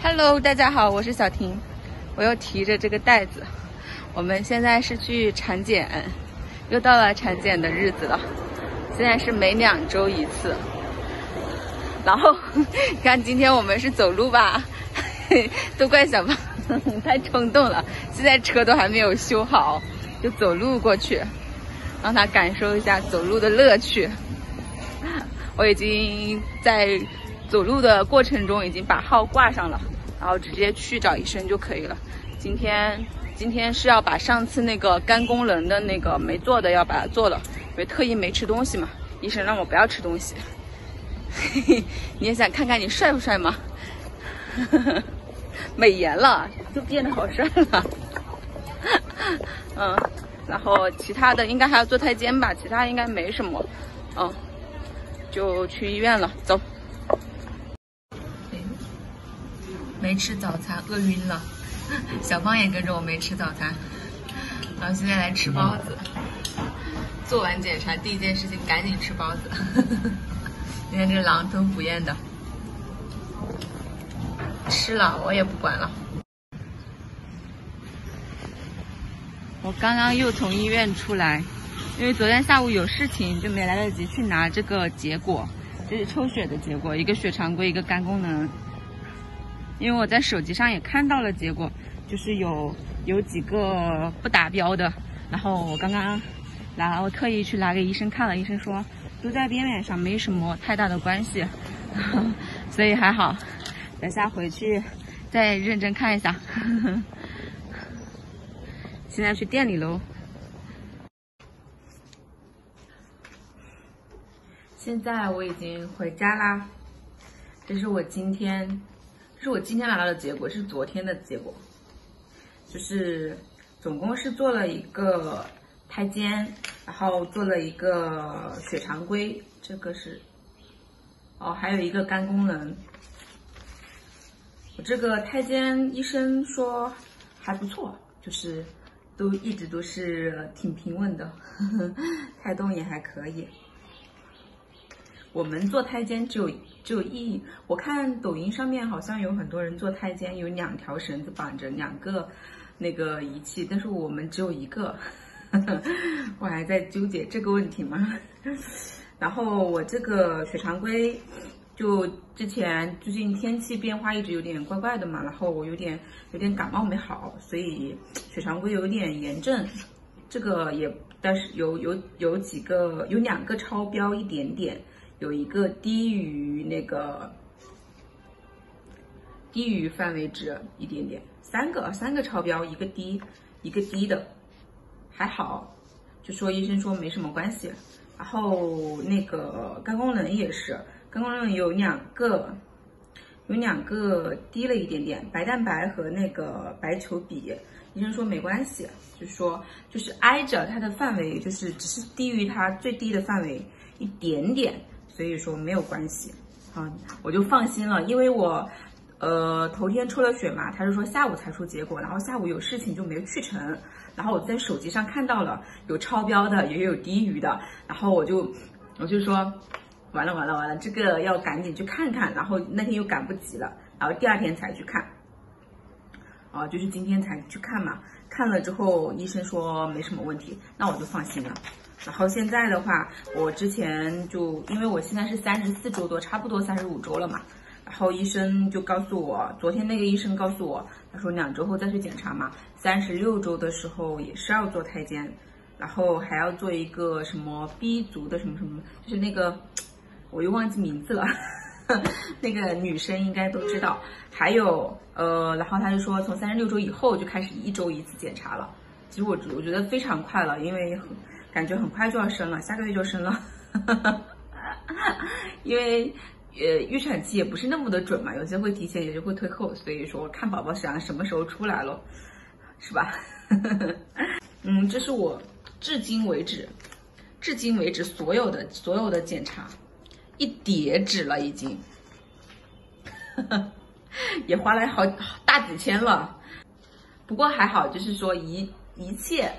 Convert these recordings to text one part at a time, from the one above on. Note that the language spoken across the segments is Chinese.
Hello，大家好，我是小婷，我又提着这个袋子。我们现在是去产检，又到了产检的日子了。现在是每两周一次。然后 看今天我们是走路吧，都怪小胖太冲动了。现在车都还没有修好，就走路过去，让他感受一下走路的乐趣。我已经在。走路的过程中已经把号挂上了，然后直接去找医生就可以了。今天今天是要把上次那个肝功能的那个没做的要把它做了，因为特意没吃东西嘛，医生让我不要吃东西。嘿嘿，你也想看看你帅不帅吗？呵呵美颜了，就变得好帅了。嗯，然后其他的应该还要做胎监吧，其他应该没什么。嗯，就去医院了，走。没吃早餐，饿晕了。小芳也跟着我没吃早餐，然后现在来吃包子。做完检查第一件事情，赶紧吃包子。你看这狼吞虎咽的吃了，我也不管了。我刚刚又从医院出来，因为昨天下午有事情，就没来得及去拿这个结果，这是抽血的结果，一个血常规，一个肝功能。因为我在手机上也看到了结果，就是有有几个不达标的，然后我刚刚来，我特意去拿给医生看了，医生说都在边缘上，没什么太大的关系，所以还好。等下回去再认真看一下。现在去店里喽。现在我已经回家啦，这是我今天。是我今天拿到的结果，是昨天的结果，就是总共是做了一个胎监，然后做了一个血常规，这个是，哦，还有一个肝功能。我这个胎监医生说还不错，就是都一直都是挺平稳的，胎动也还可以。我们做胎监只有只有一，我看抖音上面好像有很多人做胎监，有两条绳子绑着两个那个仪器，但是我们只有一个，我还在纠结这个问题嘛。然后我这个血常规，就之前最近天气变化一直有点怪怪的嘛，然后我有点有点感冒没好，所以血常规有点炎症，这个也但是有有有几个有两个超标一点点。有一个低于那个低于范围值一点点，三个三个超标，一个低一个低的，还好，就说医生说没什么关系。然后那个肝功能也是，肝功能有两个有两个低了一点点，白蛋白和那个白球比，医生说没关系，就说就是挨着它的范围，就是只是低于它最低的范围一点点。所以说没有关系，啊，我就放心了，因为我，呃，头天抽了血嘛，他是说下午才出结果，然后下午有事情就没去成，然后我在手机上看到了有超标的，也有低于的，然后我就，我就说，完了完了完了，这个要赶紧去看看，然后那天又赶不及了，然后第二天才去看，啊，就是今天才去看嘛，看了之后医生说没什么问题，那我就放心了。然后现在的话，我之前就因为我现在是三十四周多，差不多三十五周了嘛。然后医生就告诉我，昨天那个医生告诉我，他说两周后再去检查嘛。三十六周的时候也是要做胎监，然后还要做一个什么 B 族的什么什么，就是那个我又忘记名字了，那个女生应该都知道。还有呃，然后他就说从三十六周以后就开始一周一次检查了。其实我我觉得非常快了，因为很。感觉很快就要生了，下个月就生了，因为呃预产期也不是那么的准嘛，有些会提前，有些会推后，所以说看宝宝想什么时候出来咯，是吧？嗯，这是我至今为止，至今为止所有的所有的检查，一叠纸了已经，也花了好大几千了，不过还好，就是说一一切。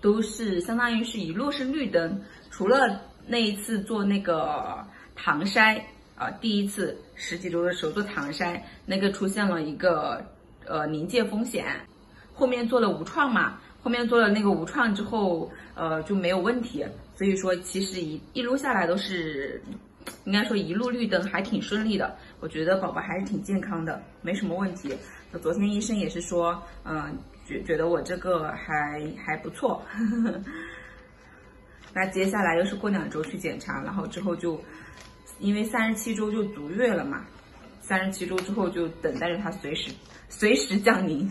都是相当于是一路是绿灯，除了那一次做那个唐筛，呃第一次十几周的时候做唐筛，那个出现了一个呃临界风险，后面做了无创嘛，后面做了那个无创之后，呃就没有问题，所以说其实一一路下来都是。应该说一路绿灯还挺顺利的，我觉得宝宝还是挺健康的，没什么问题。昨天医生也是说，嗯，觉觉得我这个还还不错。那接下来又是过两周去检查，然后之后就因为三十七周就足月了嘛，三十七周之后就等待着它随时随时降临。